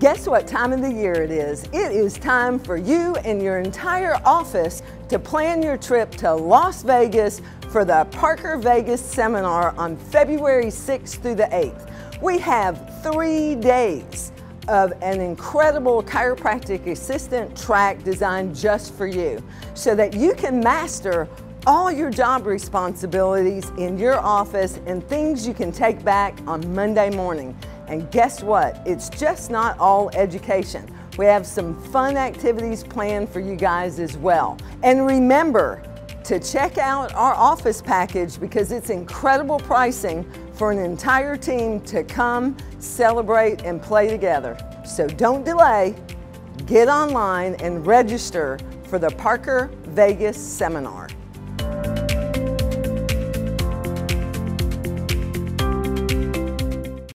Guess what time of the year it is? It is time for you and your entire office to plan your trip to Las Vegas for the Parker Vegas Seminar on February 6th through the 8th. We have three days of an incredible chiropractic assistant track designed just for you so that you can master all your job responsibilities in your office and things you can take back on Monday morning. And guess what? It's just not all education. We have some fun activities planned for you guys as well. And remember to check out our office package because it's incredible pricing for an entire team to come, celebrate, and play together. So don't delay, get online and register for the Parker Vegas Seminar.